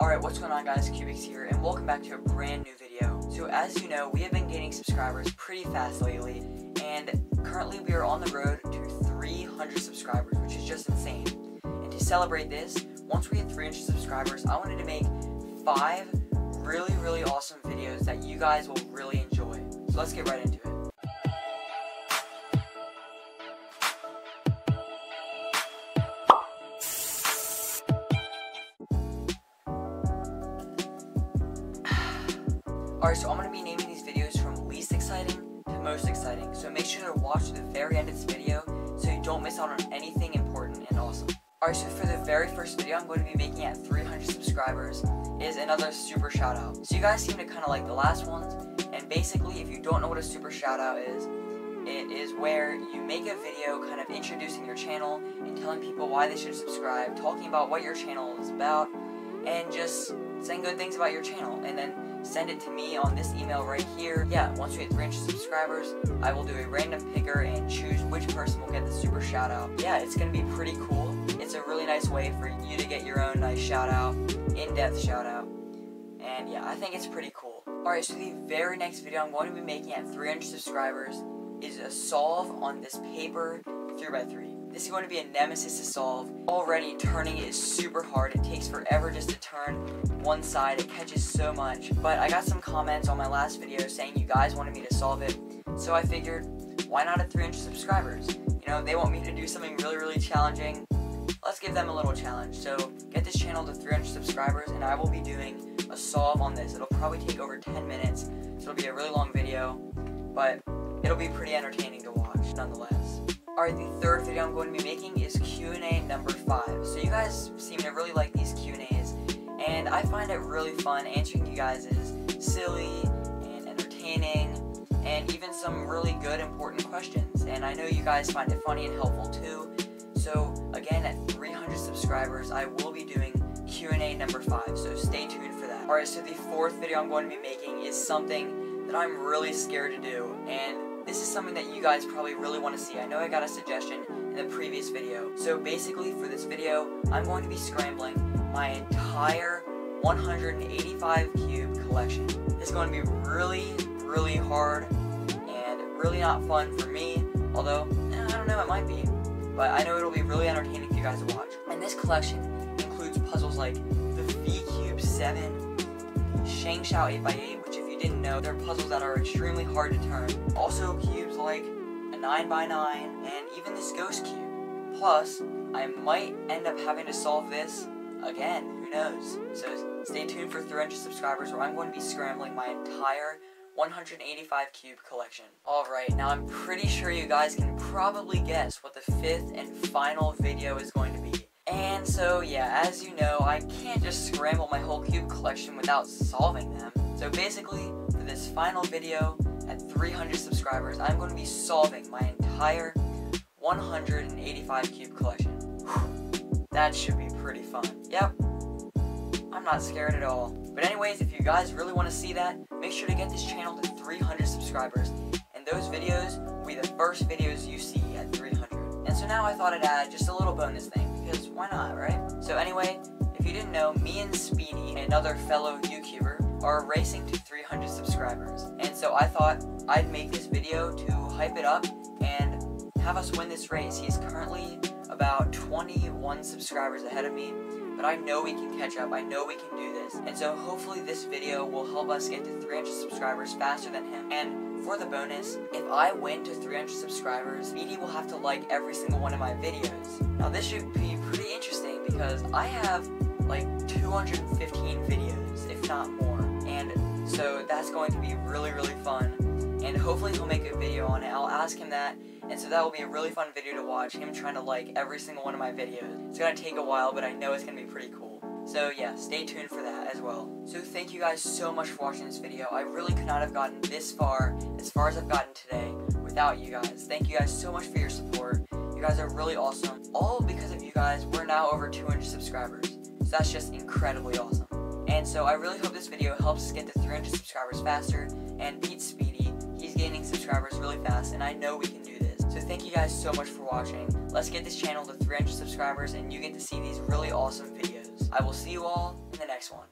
Alright, what's going on guys, Kewbix here, and welcome back to a brand new video. So as you know, we have been gaining subscribers pretty fast lately, and currently we are on the road to 300 subscribers, which is just insane. And to celebrate this, once we hit 300 subscribers, I wanted to make 5 really, really awesome videos that you guys will really enjoy. So let's get right into it. Alright, so I'm going to be naming these videos from least exciting to most exciting. So make sure to watch to the very end of this video so you don't miss out on anything important and awesome. Alright, so for the very first video I'm going to be making at 300 subscribers is another super shout out. So you guys seem to kind of like the last ones, and basically if you don't know what a super shout out is, it is where you make a video kind of introducing your channel and telling people why they should subscribe, talking about what your channel is about, and just saying good things about your channel. And then send it to me on this email right here. Yeah, once we hit 300 subscribers, I will do a random picker and choose which person will get the super shout out. Yeah, it's gonna be pretty cool. It's a really nice way for you to get your own nice shout out, in-depth shout out. And yeah, I think it's pretty cool. Alright, so the very next video I'm going to be making at 300 subscribers is a solve on this paper 3x3. This is going to be a nemesis to solve. Already turning it is super hard. It takes forever just to turn one side. It catches so much. But I got some comments on my last video saying you guys wanted me to solve it. So I figured, why not at 300 subscribers? You know, they want me to do something really, really challenging. Let's give them a little challenge. So get this channel to 300 subscribers and I will be doing a solve on this. It'll probably take over 10 minutes. So it'll be a really long video. But it'll be pretty entertaining to watch nonetheless. Alright, the third video I'm going to be making is Q&A number 5. So you guys seem to really like these Q&As, and I find it really fun answering you guys' is silly and entertaining, and even some really good important questions. And I know you guys find it funny and helpful too. So again, at 300 subscribers, I will be doing Q&A number 5, so stay tuned for that. Alright, so the fourth video I'm going to be making is something that I'm really scared to do, and something that you guys probably really want to see. I know I got a suggestion in the previous video. So basically for this video, I'm going to be scrambling my entire 185 cube collection. It's going to be really, really hard and really not fun for me, although, eh, I don't know, it might be. But I know it'll be really entertaining for you guys to watch. And this collection includes puzzles like the V-Cube 7, ShengShou 8x8, which didn't know, they're puzzles that are extremely hard to turn. Also cubes like a 9x9 and even this ghost cube. Plus, I might end up having to solve this again, who knows. So stay tuned for 300 subscribers where I'm going to be scrambling my entire 185 cube collection. Alright, now I'm pretty sure you guys can probably guess what the fifth and final video is going to be. And so yeah, as you know, I can't just scramble my whole cube collection without solving them. So basically, for this final video, at 300 subscribers, I'm going to be solving my entire 185 cube collection. That should be pretty fun. Yep, I'm not scared at all. But anyways, if you guys really want to see that, make sure to get this channel to 300 subscribers. And those videos will be the first videos you see at 300. And so now I thought I'd add just a little bonus thing, because why not, right? So anyway, if you didn't know, me and Speedy, another fellow YouTuber, are racing to 300 subscribers. And so I thought I'd make this video to hype it up and have us win this race. He's currently about 21 subscribers ahead of me, but I know we can catch up. I know we can do this. And so hopefully this video will help us get to 300 subscribers faster than him. And for the bonus, if I win to 300 subscribers, Speedy will have to like every single one of my videos. Now this should be pretty interesting because I have like 215 videos, if not more. So that's going to be really, really fun. And hopefully he'll make a video on it. I'll ask him that. And so that will be a really fun video to watch. Him trying to like every single one of my videos. It's to take a while, but I know it's to be pretty cool. So yeah, stay tuned for that as well. So thank you guys so much for watching this video. I really could not have gotten this far, as far as I've gotten today, without you guys. Thank you guys so much for your support. You guys are really awesome. All because of you guys, we're now over 200 subscribers. So that's just incredibly awesome. And so I really hope this video helps us get to 300 subscribers faster and beat Speedy. He's gaining subscribers really fast and I know we can do this. So thank you guys so much for watching. Let's get this channel to 300 subscribers and you get to see these really awesome videos. I will see you all in the next one.